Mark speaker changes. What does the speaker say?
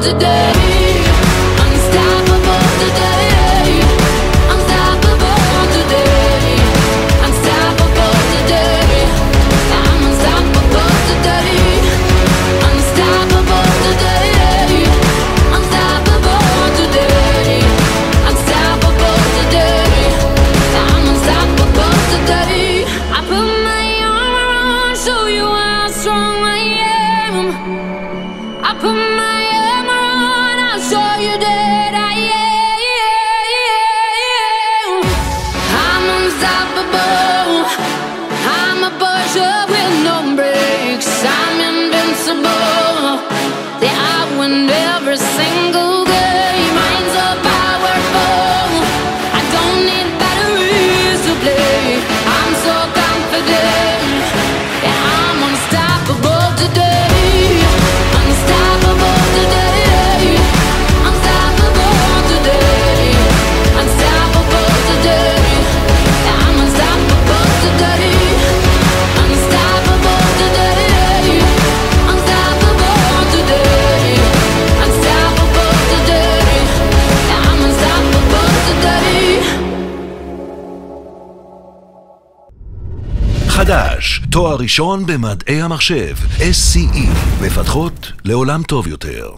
Speaker 1: today. every single
Speaker 2: חדש, תואר ראשון במדעי המחשב, SCE, מפתחות לעולם טוב יותר.